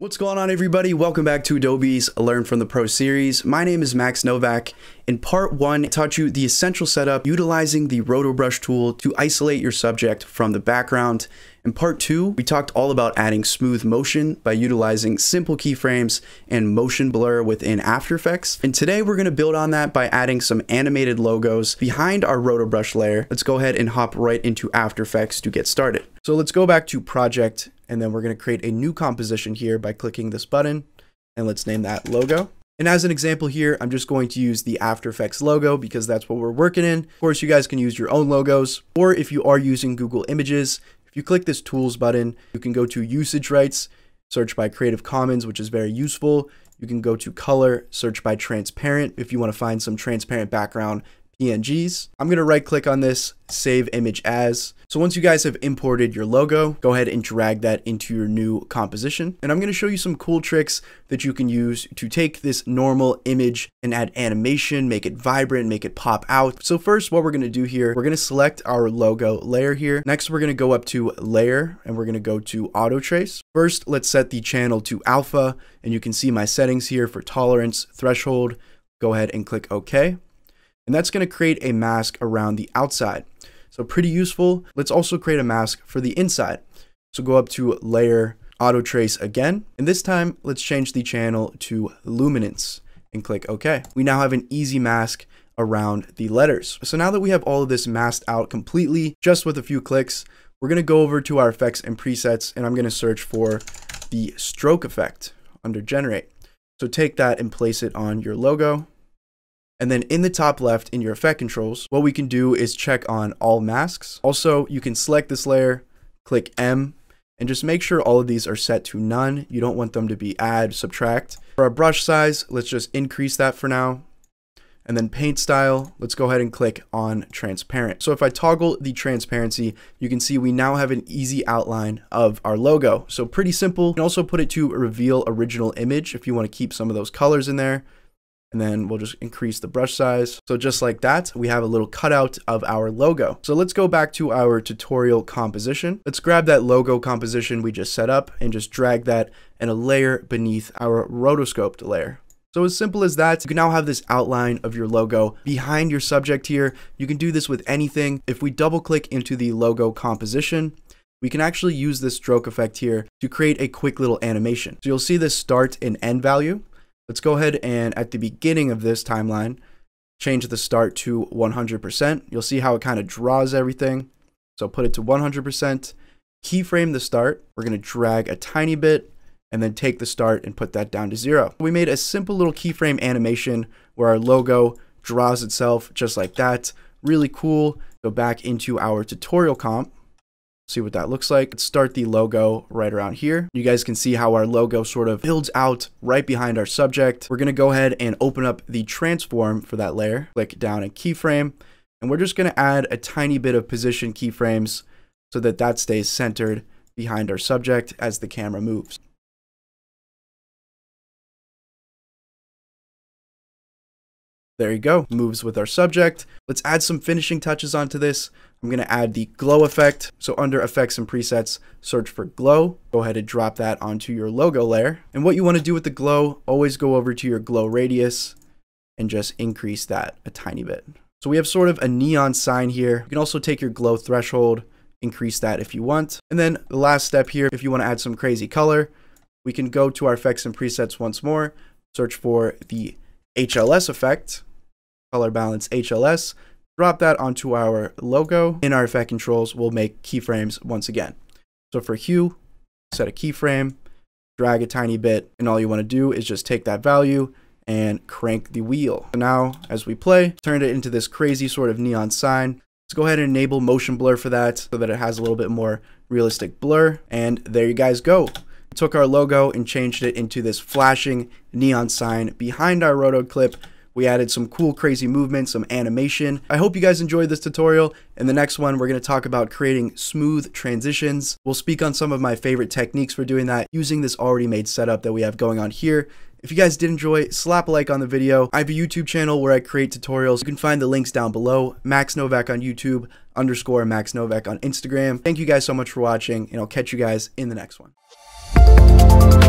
what's going on everybody? Welcome back to Adobe's Learn from the Pro series. My name is Max Novak. In part one, I taught you the essential setup utilizing the RotoBrush tool to isolate your subject from the background. In part two, we talked all about adding smooth motion by utilizing simple keyframes and motion blur within After Effects. And today we're gonna build on that by adding some animated logos behind our RotoBrush layer. Let's go ahead and hop right into After Effects to get started. So let's go back to Project and then we're going to create a new composition here by clicking this button and let's name that logo. And as an example here, I'm just going to use the After Effects logo because that's what we're working in. Of course, you guys can use your own logos, or if you are using Google Images, if you click this Tools button, you can go to Usage Rights, search by Creative Commons, which is very useful. You can go to Color, search by Transparent if you want to find some transparent background PNGs. I'm going to right click on this, save image as. So once you guys have imported your logo, go ahead and drag that into your new composition. And I'm going to show you some cool tricks that you can use to take this normal image and add animation, make it vibrant, make it pop out. So first, what we're going to do here, we're going to select our logo layer here. Next, we're going to go up to layer and we're going to go to auto trace. First, let's set the channel to alpha and you can see my settings here for tolerance, threshold. Go ahead and click OK and that's going to create a mask around the outside. So pretty useful. Let's also create a mask for the inside. So go up to layer auto trace again. And this time let's change the channel to luminance and click OK. We now have an easy mask around the letters. So now that we have all of this masked out completely, just with a few clicks, we're going to go over to our effects and presets and I'm going to search for the stroke effect under generate. So take that and place it on your logo. And then in the top left in your effect controls, what we can do is check on all masks. Also, you can select this layer, click M, and just make sure all of these are set to none. You don't want them to be add, subtract. For our brush size, let's just increase that for now. And then paint style, let's go ahead and click on transparent. So if I toggle the transparency, you can see we now have an easy outline of our logo. So pretty simple. You can also put it to reveal original image if you want to keep some of those colors in there and then we'll just increase the brush size. So just like that, we have a little cutout of our logo. So let's go back to our tutorial composition. Let's grab that logo composition we just set up and just drag that in a layer beneath our rotoscoped layer. So as simple as that, you can now have this outline of your logo behind your subject here. You can do this with anything. If we double click into the logo composition, we can actually use this stroke effect here to create a quick little animation. So you'll see this start and end value. Let's go ahead and at the beginning of this timeline, change the start to 100%. You'll see how it kind of draws everything. So put it to 100%, keyframe the start. We're going to drag a tiny bit and then take the start and put that down to zero. We made a simple little keyframe animation where our logo draws itself just like that. Really cool. Go back into our tutorial comp see what that looks like. Let's start the logo right around here. You guys can see how our logo sort of builds out right behind our subject. We're gonna go ahead and open up the transform for that layer. Click down and keyframe, and we're just gonna add a tiny bit of position keyframes so that that stays centered behind our subject as the camera moves. There you go, moves with our subject. Let's add some finishing touches onto this. I'm to add the glow effect. So under effects and presets, search for glow. Go ahead and drop that onto your logo layer. And what you want to do with the glow, always go over to your glow radius and just increase that a tiny bit. So we have sort of a neon sign here. You can also take your glow threshold, increase that if you want. And then the last step here, if you want to add some crazy color, we can go to our effects and presets once more, search for the HLS effect, color balance HLS, drop that onto our logo. In our effect controls, we'll make keyframes once again. So for hue, set a keyframe, drag a tiny bit, and all you want to do is just take that value and crank the wheel. So now, as we play, turn it into this crazy sort of neon sign. Let's go ahead and enable motion blur for that so that it has a little bit more realistic blur. And there you guys go. Took our logo and changed it into this flashing neon sign behind our roto clip we added some cool, crazy movements, some animation. I hope you guys enjoyed this tutorial. In the next one, we're going to talk about creating smooth transitions. We'll speak on some of my favorite techniques for doing that using this already made setup that we have going on here. If you guys did enjoy, slap a like on the video. I have a YouTube channel where I create tutorials. You can find the links down below. Max Novak on YouTube, underscore Max Novak on Instagram. Thank you guys so much for watching, and I'll catch you guys in the next one.